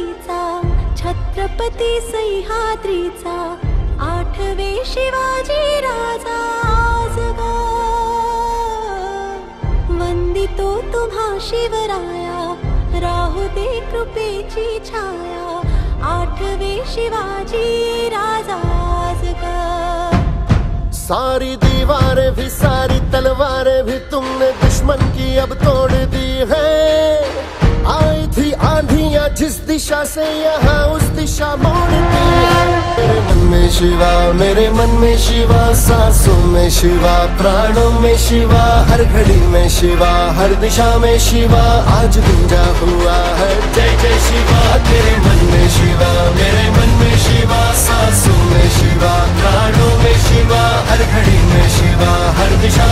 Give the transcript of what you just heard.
छातीचा छत्रपति सह्याद्रीचा, आठवे शिवाजी राजा आजगा. वंदितो तुम्हा शिवराया, राहु दे कृपेची छाया, आठवे शिवाजी राजा आजगा. सारी दीवारें भी, सारी तलवार भी, तुमने दुश्मन की अब तोड़ दी है। जिस दिशा से यहाँ उस दिशा मोड़ दी है मेरे मन में शिवा मेरे मन में शिवा सांसों में शिवा प्राणों में शिवा हर घड़ी में शिवा हर दिशा में शिवा आज गुंजा हुआ है जय जय शिवा तेरे मन में शिवा मेरे मन में शिवा सांसों में शिवा प्राणों में शिवा हर घड़ी में शिवा हर दिशा